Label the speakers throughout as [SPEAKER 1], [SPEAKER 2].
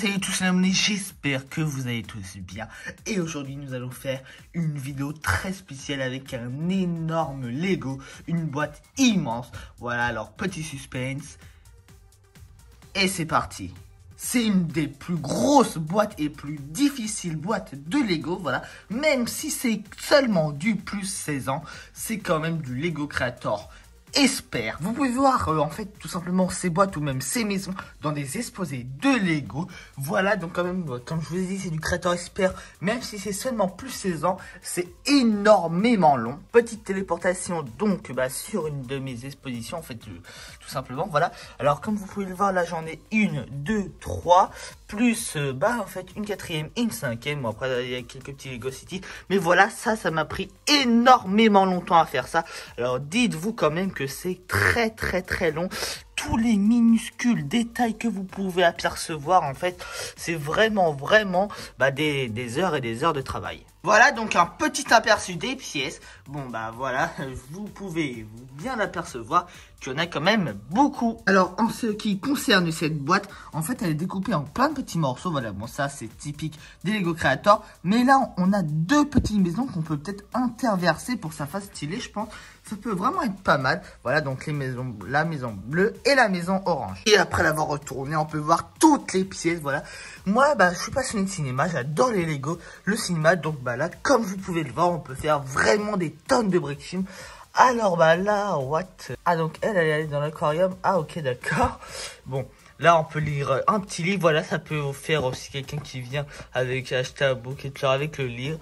[SPEAKER 1] salut tous amis, j'espère que vous allez tous bien. Et aujourd'hui, nous allons faire une vidéo très spéciale avec un énorme Lego, une boîte immense. Voilà, alors petit suspense. Et c'est parti. C'est une des plus grosses boîtes et plus difficiles boîtes de Lego, voilà. Même si c'est seulement du plus 16 ans, c'est quand même du Lego Creator espère. Vous pouvez voir euh, en fait tout simplement ces boîtes ou même ces maisons dans des exposés de Lego. Voilà donc quand même, comme je vous ai dit, c'est du créateur espère. Même si c'est seulement plus 16 ans, c'est énormément long. Petite téléportation donc bah, sur une de mes expositions en fait euh, tout simplement. Voilà. Alors comme vous pouvez le voir là j'en ai une, deux, trois plus euh, bah en fait une quatrième et une cinquième. Bon après il y a quelques petits Lego City. Mais voilà ça ça m'a pris énormément longtemps à faire ça. Alors dites-vous quand même que c'est très très très long tous les minuscules détails que vous pouvez apercevoir en fait c'est vraiment vraiment bah, des, des, heures et des heures de travail voilà donc un petit aperçu des pièces. Bon bah voilà vous pouvez bien apercevoir qu'il y en a quand même beaucoup. Alors en ce qui concerne cette boîte en fait elle est découpée en plein de petits morceaux. Voilà bon ça c'est typique des Lego Creator. Mais là on a deux petites maisons qu'on peut peut-être interverser pour que ça fasse je pense peut vraiment être pas mal voilà donc les maisons la maison bleue et la maison orange. Et après l'avoir retourné, on peut voir toutes les pièces, voilà. Moi, bah, je suis passionné de cinéma, j'adore les Lego, le cinéma, donc bah là, comme vous pouvez le voir, on peut faire vraiment des tonnes de film. Alors bah là, what? Ah donc elle, elle est dans l'aquarium. Ah ok, d'accord. Bon, là on peut lire un petit livre. Voilà, ça peut faire aussi quelqu'un qui vient avec acheter un bouquet de fleurs avec le livre.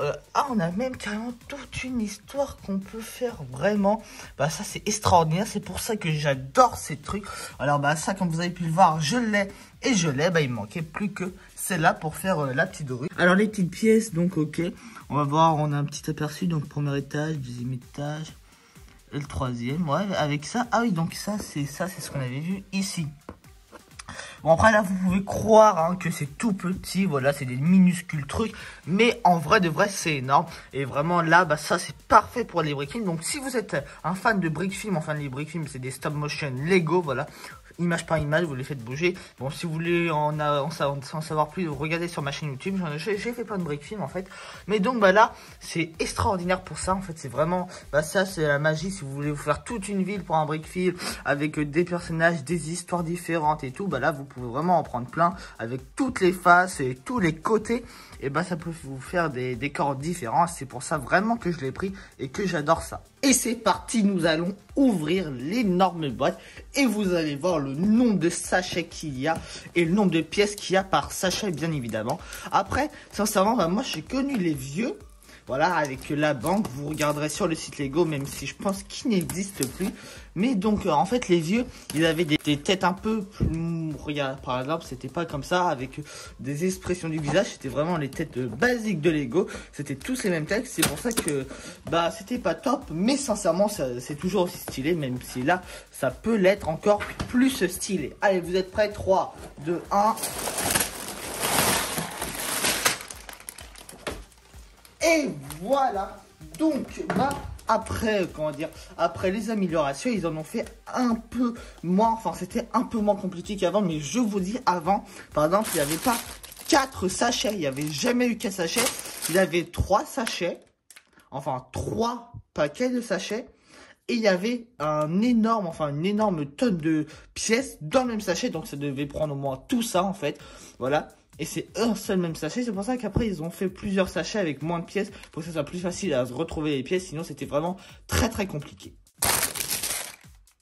[SPEAKER 1] Euh, ah, on a même carrément toute une histoire qu'on peut faire vraiment. Bah ça c'est extraordinaire, c'est pour ça que j'adore ces trucs. Alors bah ça comme vous avez pu le voir, je l'ai et je l'ai. Bah il manquait plus que celle-là pour faire euh, la petite rue. Alors les petites pièces, donc ok. On va voir, on a un petit aperçu, donc premier étage, deuxième étage et le troisième. Ouais, avec ça. Ah oui, donc ça c'est ça, c'est ce qu'on avait vu ici. Bon, après, là, vous pouvez croire hein, que c'est tout petit. Voilà, c'est des minuscules trucs. Mais en vrai, de vrai, c'est énorme. Et vraiment, là, bah, ça, c'est parfait pour les brick Donc, si vous êtes un fan de brick film, enfin, les brick film, c'est des stop motion Lego, voilà image par image, vous les faites bouger. Bon, si vous voulez en, savoir plus, regardez sur ma chaîne YouTube. J'ai fait plein de break en fait. Mais donc bah là, c'est extraordinaire pour ça. En fait, c'est vraiment, bah ça c'est la magie. Si vous voulez vous faire toute une ville pour un break film avec des personnages, des histoires différentes et tout, bah là vous pouvez vraiment en prendre plein avec toutes les faces et tous les côtés. Et bah ça peut vous faire des décors différents. C'est pour ça vraiment que je l'ai pris et que j'adore ça. Et c'est parti, nous allons ouvrir l'énorme boîte et vous allez voir le nombre de sachets qu'il y a et le nombre de pièces qu'il y a par sachet bien évidemment. Après, sincèrement, bah, moi j'ai connu les vieux voilà, avec la banque, vous regarderez sur le site Lego, même si je pense qu'il n'existe plus. Mais donc, euh, en fait, les vieux, ils avaient des, têtes un peu plus... Regarde, par exemple, c'était pas comme ça, avec des expressions du visage. C'était vraiment les têtes basiques de Lego. C'était tous les mêmes têtes. C'est pour ça que, bah, c'était pas top. Mais sincèrement, c'est toujours aussi stylé, même si là, ça peut l'être encore plus stylé. Allez, vous êtes prêts? 3, 2, 1... Et voilà. Donc, après, comment dire, après les améliorations, ils en ont fait un peu moins, enfin, c'était un peu moins compliqué qu'avant, mais je vous dis, avant, par exemple, il n'y avait pas 4 sachets, il n'y avait jamais eu 4 sachets, il y avait 3 sachets, enfin, 3 paquets de sachets, et il y avait un énorme, enfin une énorme tonne de pièces dans le même sachet, donc ça devait prendre au moins tout ça en fait, voilà. Et c'est un seul même sachet. C'est pour ça qu'après, ils ont fait plusieurs sachets avec moins de pièces pour que ça soit plus facile à retrouver les pièces. Sinon, c'était vraiment très très compliqué.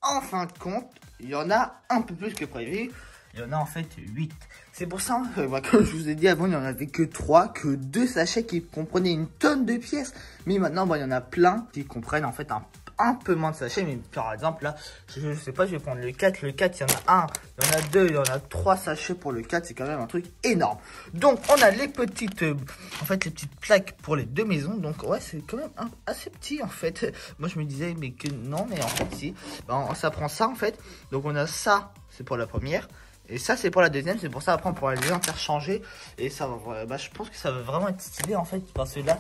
[SPEAKER 1] En fin de compte, il y en a un peu plus que prévu. Il y en a en fait 8. C'est pour ça que, bah, comme je vous ai dit avant, il n'y en avait que 3, que 2 sachets qui comprenaient une tonne de pièces. Mais maintenant, bah, il y en a plein qui comprennent en fait un un peu moins de sachets, mais par exemple là, je, sais pas, je vais prendre le 4, le 4 il y en a un, il y en a deux, il y en a trois sachets pour le 4, c'est quand même un truc énorme. Donc on a les petites, euh, en fait les petites plaques pour les deux maisons, donc ouais c'est quand même assez petit en fait. Moi je me disais mais que non, mais en fait si, ben, ça prend ça en fait, donc on a ça, c'est pour la première, et ça, c'est pour la deuxième. C'est pour ça, après, on pourra les interchanger. Et ça bah, je pense que ça va vraiment être stylé, en fait. Parce que là,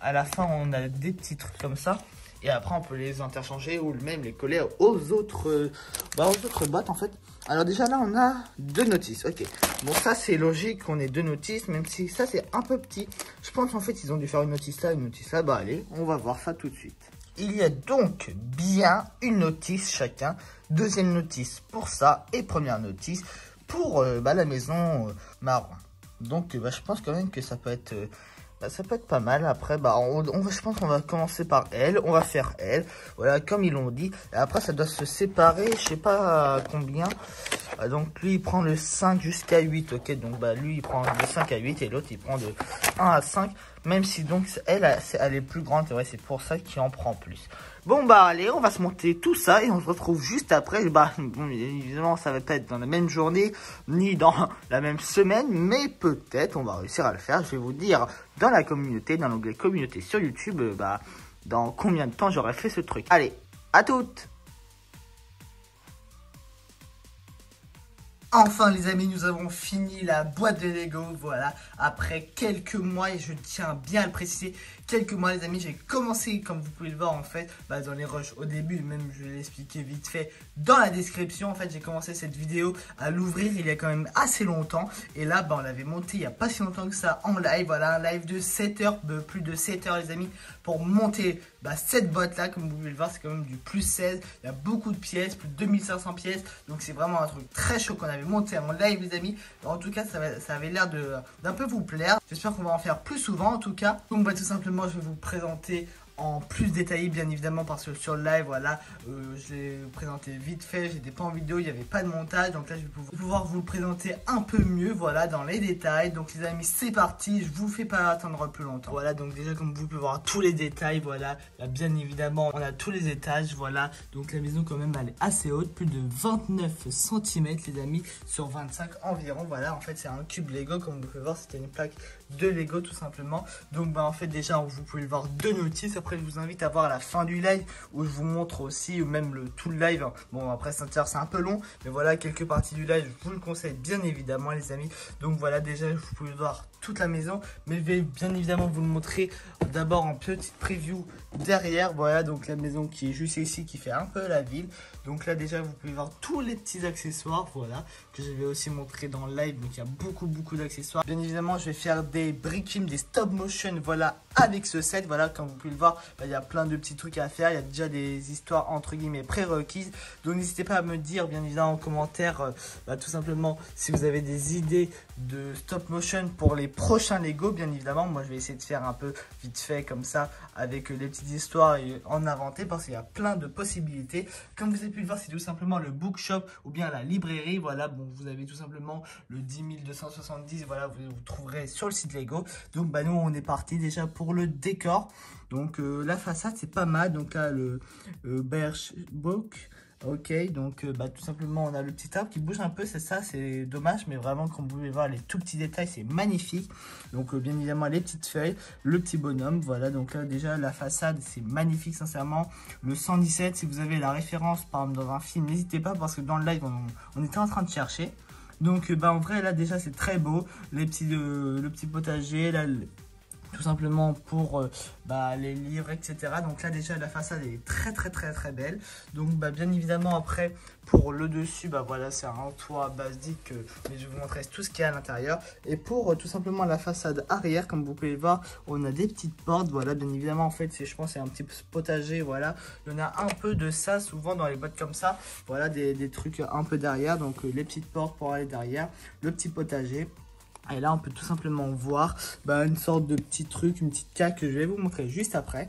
[SPEAKER 1] à la fin, on a des petits trucs comme ça. Et après, on peut les interchanger ou même les coller aux autres, bah, aux autres boîtes, en fait. Alors déjà là, on a deux notices. Ok. Bon, ça c'est logique qu'on ait deux notices, même si ça c'est un peu petit. Je pense en fait ils ont dû faire une notice là, une notice là. Bah allez, on va voir ça tout de suite. Il y a donc bien une notice chacun. Deuxième notice pour ça et première notice pour euh, bah, la maison euh, marron. Donc bah, je pense quand même que ça peut être... Euh, bah, ça peut être pas mal. Après, bah, on, va, je pense qu'on va commencer par elle. On va faire elle. Voilà, comme ils l'ont dit. Et après, ça doit se séparer. Je sais pas combien. Ah, donc, lui, il prend le 5 jusqu'à 8. Ok, donc, bah, lui, il prend de 5 à 8. Et l'autre, il prend de 1 à 5. Même si, donc, elle, elle est plus grande. C'est vrai, c'est pour ça qu'il en prend plus. Bon, bah, allez, on va se monter tout ça. Et on se retrouve juste après. Bah, évidemment, ça va pas être dans la même journée. Ni dans la même semaine. Mais peut-être, on va réussir à le faire. Je vais vous dire dans la communauté, dans l'onglet communauté sur YouTube, euh, bah, dans combien de temps j'aurais fait ce truc. Allez, à toutes Enfin les amis, nous avons fini la boîte de Lego, voilà, après quelques mois, et je tiens bien à le préciser, quelques mois les amis, j'ai commencé, comme vous pouvez le voir en fait, bah, dans les rushs au début, même je vais l'expliquer vite fait dans la description, en fait j'ai commencé cette vidéo à l'ouvrir il y a quand même assez longtemps, et là bah, on l'avait monté il n'y a pas si longtemps que ça en live, voilà, un live de 7 heures, plus de 7 heures les amis, pour monter bah, cette boîte là, comme vous pouvez le voir, c'est quand même du plus 16, il y a beaucoup de pièces, plus de 2500 pièces, donc c'est vraiment un truc très chaud qu'on avait monter en live les amis. En tout cas, ça, ça avait l'air d'un peu vous plaire. J'espère qu'on va en faire plus souvent en tout cas. Donc bah, tout simplement, je vais vous présenter en plus détaillé bien évidemment parce que sur le live voilà euh, je l'ai présenté vite fait j'étais pas en vidéo il n'y avait pas de montage donc là je vais pouvoir vous le présenter un peu mieux voilà dans les détails. Donc les amis c'est parti je vous fais pas attendre plus longtemps. Voilà donc déjà comme vous pouvez voir tous les détails voilà bien évidemment on a tous les étages voilà donc la maison quand même elle est assez haute plus de 29 cm les amis sur 25 environ voilà en fait c'est un cube Lego comme vous pouvez voir c'était une plaque de Lego tout simplement donc bah en fait déjà vous pouvez le voir deux notices après, je vous invite à voir la fin du live où je vous montre aussi, ou même le tout le live. Bon, après, c'est un peu long, mais voilà quelques parties du live. Je vous le conseille bien évidemment, les amis. Donc voilà, déjà, vous pouvez voir toute la maison, mais je vais bien évidemment vous le montrer d'abord en petite preview derrière. Voilà, donc la maison qui est juste ici, qui fait un peu la ville. Donc là, déjà, vous pouvez voir tous les petits accessoires, voilà, que je vais aussi montrer dans le live. Donc il y a beaucoup, beaucoup d'accessoires. Bien évidemment, je vais faire des breaking, des stop motion, voilà, avec ce set. Voilà, comme vous pouvez le voir, bah, il y a plein de petits trucs à faire. Il y a déjà des histoires entre guillemets prérequises. Donc n'hésitez pas à me dire, bien évidemment, en commentaire, euh, bah, tout simplement, si vous avez des idées de stop motion pour les prochains Lego. Bien évidemment, moi je vais essayer de faire un peu vite fait comme ça avec les petites histoires et en inventer parce qu'il y a plein de possibilités. Comme vous avez pu le voir, c'est tout simplement le bookshop ou bien la librairie. Voilà, bon, vous avez tout simplement le 10 270. Voilà, vous, vous trouverez sur le site Lego. Donc, bah, nous, on est parti déjà pour le décor. Donc, euh, la façade, c'est pas mal. Donc, là, le euh, Book Ok, donc euh, bah, tout simplement on a le petit arbre qui bouge un peu, c'est ça, c'est dommage, mais vraiment comme vous pouvez voir les tout petits détails, c'est magnifique. Donc euh, bien évidemment les petites feuilles, le petit bonhomme, voilà, donc là déjà la façade c'est magnifique sincèrement. Le 117, si vous avez la référence par exemple dans un film, n'hésitez pas parce que dans le live on, était en train de chercher. Donc euh, bah en vrai là déjà c'est très beau, les petits, le petit potager, là tout simplement pour euh, bah, les livres, etc. Donc là déjà la façade est très très très très belle. Donc bah, bien évidemment après pour le dessus, bah voilà c'est un toit basique, euh, mais je vous montrer tout ce qu'il y a à l'intérieur. Et pour euh, tout simplement la façade arrière, comme vous pouvez le voir, on a des petites portes, voilà bien évidemment en fait je pense c'est un petit potager, voilà. Il y en a un peu de ça souvent dans les boîtes comme ça, voilà des, des trucs un peu derrière, donc les petites portes pour aller derrière, le petit potager. Et là, on peut tout simplement voir bah, une sorte de petit truc, une petite caque que je vais vous montrer juste après.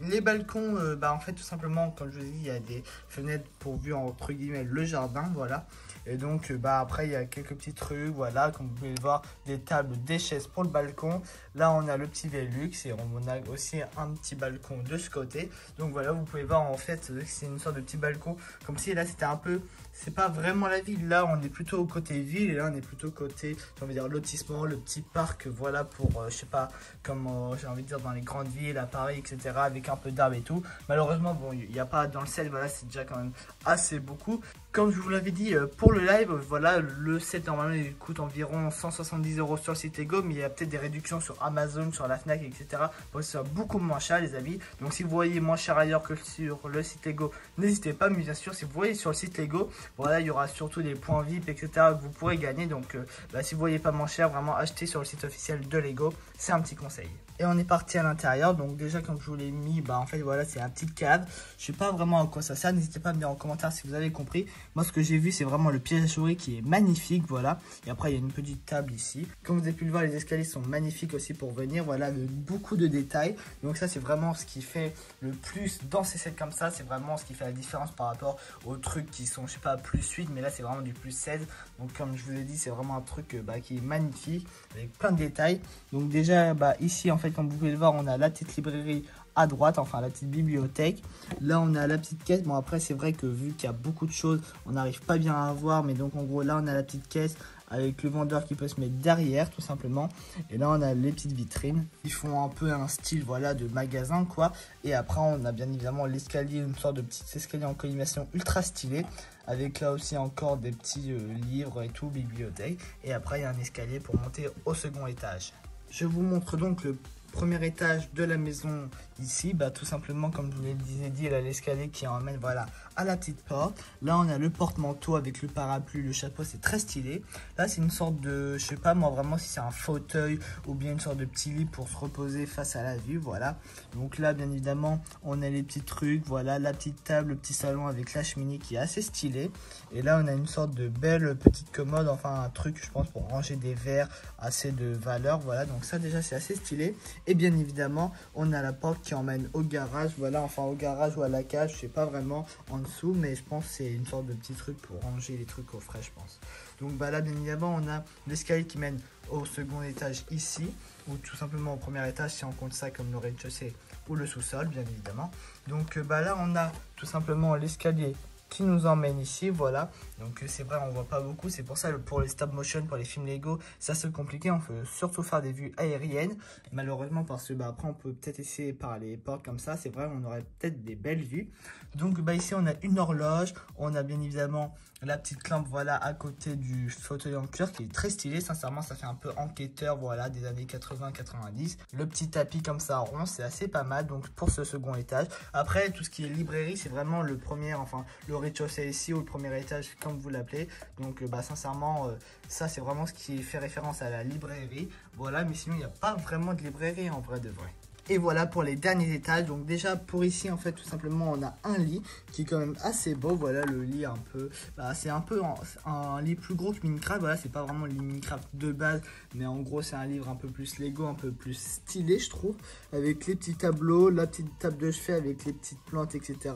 [SPEAKER 1] Les balcons, euh, bah, en fait, tout simplement, comme je vous dis, il y a des fenêtres pourvues entre guillemets le jardin, voilà. Et donc, euh, bah, après, il y a quelques petits trucs, voilà, comme vous pouvez le voir, des tables, des chaises pour le balcon. Là, on a le petit Velux et on a aussi un petit balcon de ce côté. Donc voilà, vous pouvez voir, en fait, c'est une sorte de petit balcon, comme si là, c'était un peu, c'est pas vraiment la ville. Là, on est plutôt côté ville et là, on est plutôt côté, j'ai envie de dire, lotissement, le petit parc, voilà, pour, euh, je sais pas, comme j'ai envie de dire, dans les grandes villes, à Paris, etc., avec un peu d'arbres et tout. Malheureusement, bon, il n'y a pas dans le sel, voilà, c'est déjà quand même assez beaucoup. Comme je vous l'avais dit euh, pour le live, voilà, le set normalement il coûte environ 170 euros sur le site Ego, mais il y a peut-être des réductions sur Amazon, sur la Fnac, etc. pour que ce beaucoup moins cher les amis. Donc si vous voyez moins cher ailleurs que sur le site Ego, n'hésitez pas. Mais bien sûr, si vous voyez sur le site Lego, Voilà, il y aura surtout des points VIP, etc. que vous pourrez gagner. Donc, euh, bah, si vous voyez pas moins cher, vraiment achetez sur le site officiel de Lego. C'est un petit conseil. Et on est parti à l'intérieur. Donc déjà, comme je vous l'ai mis, bah en fait voilà, c'est un petit cave. Je sais pas vraiment à quoi ça sert. N'hésitez pas à me dire en commentaire si vous avez compris. Moi, ce que j'ai vu, c'est vraiment le piège à souris qui est magnifique. Voilà. Et après, il y a une petite table ici. Comme vous avez pu le voir, les escaliers sont magnifiques aussi pour venir. Voilà, beaucoup de détails. Donc ça, c'est vraiment ce qui fait le plus dans ces sets comme ça. C'est vraiment ce qui fait la différence par rapport aux trucs qui sont, je sais pas, plus 8. Mais là, c'est vraiment du plus 16. Donc comme je vous ai dit, c'est vraiment un truc bah, qui est magnifique avec plein de détails. Donc déjà, bah, ici, en fait, comme vous pouvez le voir, on a la petite librairie à droite, enfin la petite bibliothèque. Là, on a la petite caisse. Bon, après, c'est vrai que vu qu'il y a beaucoup de choses, on n'arrive pas bien à voir. Mais donc, en gros, là, on a la petite caisse avec le vendeur qui peut se mettre derrière, tout simplement. Et là, on a les petites vitrines. Ils font un peu un style, voilà, de magasin, quoi. Et après, on a bien évidemment l'escalier, une sorte de petit escalier en collimation ultra stylé. Avec là aussi encore des petits euh, livres et tout, bibliothèque. Et après, il y a un escalier pour monter au second étage. Je vous montre donc le premier étage de la maison ici, bah, tout simplement comme je vous l'ai dit, il a l'escalier qui emmène voilà, à la petite porte. Là, on a le porte-manteau avec le parapluie, le chapeau, c'est très stylé. Là, c'est une sorte de, je sais pas moi vraiment si c'est un fauteuil ou bien une sorte de petit lit pour se reposer face à la vue, voilà. Donc là, bien évidemment, on a les petits trucs, voilà, la petite table, le petit salon avec la cheminée qui est assez stylé. Et là, on a une sorte de belle petite commode, enfin un truc, je pense, pour ranger des verres assez de valeur, voilà. Donc ça, déjà, c'est assez stylé. Et bien évidemment, on a la porte qui emmène au garage, voilà, enfin au garage ou à la cage, je sais pas vraiment en dessous, mais je pense que c'est une sorte de petit truc pour ranger les trucs au frais, je pense. Donc bah là, bien évidemment, on a l'escalier qui mène au second étage ici, ou tout simplement au premier étage si on compte ça comme le rez-de-chaussée ou le sous-sol, bien évidemment. Donc bah là, on a tout simplement l'escalier qui nous emmène ici, voilà. Donc euh, c'est vrai, on voit pas beaucoup, c'est pour ça pour les stop motion, pour les films Lego, ça c'est compliqué, on peut surtout faire des vues aériennes, malheureusement parce que bah, après on peut peut-être essayer par les portes comme ça, c'est vrai, on aurait peut-être des belles vues. Donc bah ici on a une horloge, on a bien évidemment la petite lampe voilà à côté du fauteuil en cuir qui est très stylé. Sincèrement ça fait un peu enquêteur voilà des années 80-90 le petit tapis comme ça rond c'est assez pas mal donc pour ce second étage. Après tout ce qui est librairie c'est vraiment le premier enfin le rez-de-chaussée ici ou le premier étage comme vous l'appelez. Donc euh, bah sincèrement euh, ça c'est vraiment ce qui fait référence à la librairie. Voilà mais sinon il n'y a pas vraiment de librairie en vrai de vrai et voilà pour les derniers étages. Donc déjà pour ici en fait tout simplement on a un lit qui est quand même assez beau. Voilà le lit un peu, bah, c'est un peu un, lit plus gros que Minecraft. Voilà c'est pas vraiment le lit Minecraft de base, mais en gros c'est un livre un peu plus Lego, un peu plus stylé je trouve, avec les petits tableaux, la petite table de chevet avec les petites plantes etc.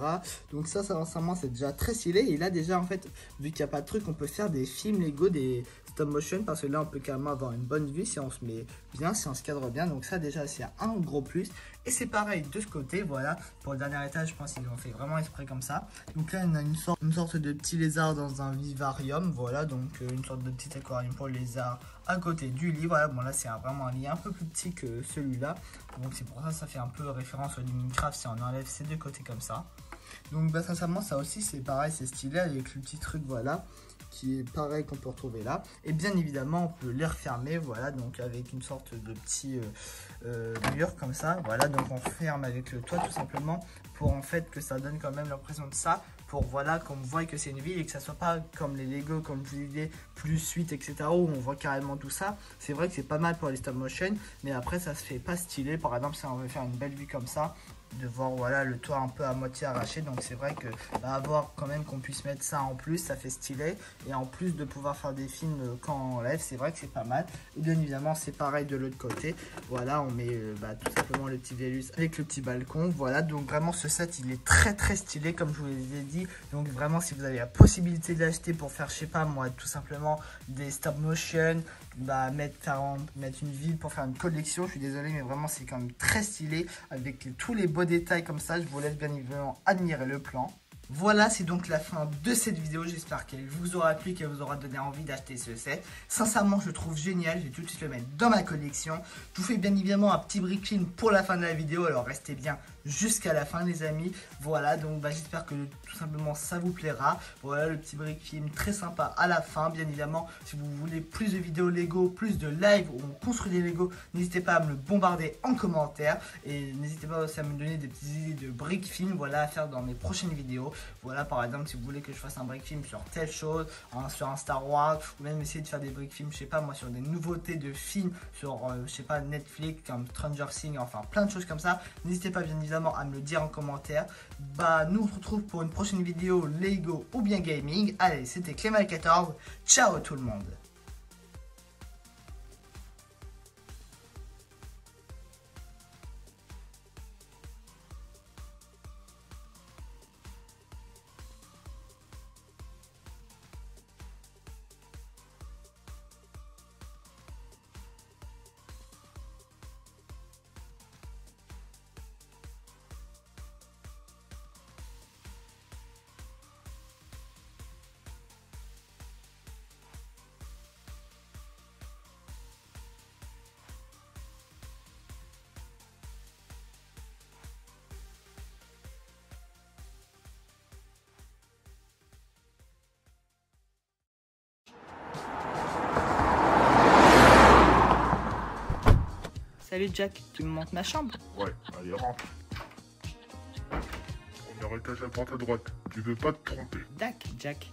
[SPEAKER 1] Donc ça ça sincèrement c'est déjà très stylé. Et là déjà en fait vu qu'il n'y a pas de truc on peut faire des films Lego, des stop motion parce que là on peut carrément avoir une bonne vue si on se met bien, si on se cadre bien. Donc ça déjà c'est un gros plus. Et c'est pareil de ce côté, voilà. Pour le dernier étage, je pense qu'ils ont fait vraiment esprit comme ça. Donc là on a une sorte, une sorte de petit lézard dans un vivarium, voilà. Donc euh, une sorte de petit aquarium pour le lézard à côté du lit. Voilà, bon là c'est vraiment un lit un peu plus petit que celui-là. Donc c'est pour ça ça fait un peu référence au Minecraft si on enlève ces deux côtés comme ça. Donc bah, sincèrement ça aussi c'est pareil, c'est stylé avec le petit truc voilà qui est pareil qu'on peut retrouver là. Et bien évidemment, on peut les refermer, voilà, donc avec une sorte de petit euh, euh, mur comme ça. Voilà, donc on ferme avec le toit tout simplement pour en fait que ça donne quand même l'impression de ça. Pour voilà, qu'on voit que c'est une ville et que ça soit pas comme les Lego, comme vous disiez, plus suite, etc. où on voit carrément tout ça. C'est vrai que c'est pas mal pour les stop motion, mais après ça se fait pas stylé. Par exemple, si on veut faire une belle vue comme ça, de voir voilà le toit un peu à moitié arraché donc c'est vrai que bah, avoir quand même qu'on puisse mettre ça en plus ça fait stylé et en plus de pouvoir faire des films quand on enlève c'est vrai que c'est pas mal et bien évidemment c'est pareil de l'autre côté voilà on met euh, bah, tout simplement le petit Vélus avec le petit balcon voilà donc vraiment ce set il est très très stylé comme je vous l'ai dit donc vraiment si vous avez la possibilité de l'acheter pour faire je sais pas moi tout simplement des stop motion bah, mettre, mettre une ville pour faire une collection. Je suis désolé, mais vraiment, c'est quand même très stylé. Avec tous les détails comme ça, je vous laisse bien évidemment admirer le plan. Voilà, c'est donc la fin de cette vidéo. J'espère qu'elle vous aura plu, qu'elle vous aura donné envie d'acheter ce set. Sincèrement, je trouve génial. Je vais tout de suite le mettre dans ma collection. Je vous fais bien évidemment un petit briefing pour la fin de la vidéo. Alors restez bien jusqu'à la fin les amis. Voilà, donc bah, j'espère que tout simplement ça vous plaira. Voilà le petit brick film très sympa à la fin. Bien évidemment, si vous voulez plus de vidéos Lego, plus de live où on construit des Lego, n'hésitez pas à me le bombarder en commentaire. Et n'hésitez pas aussi à me donner des petites idées de brick film, voilà, à faire dans mes prochaines vidéos. Voilà, par exemple, si vous voulez que je fasse un brick film sur telle chose, sur un Star Wars, ou même essayer de faire des brick films, je sais pas moi, sur des nouveautés de films, sur, euh, je sais pas, Netflix, comme Stranger Things, enfin plein de choses comme ça. N'hésitez pas bien évidemment à me le dire en commentaire. Bah, nous on se pour une prochaine vidéo Lego ou bien gaming. Allez, c'était Clément14. Ciao tout le monde Salut Jack, tu me montres ma chambre
[SPEAKER 2] Ouais, allez rentre. Premier étage à droite à droite. Tu veux pas te tromper.
[SPEAKER 1] Dac, Jack.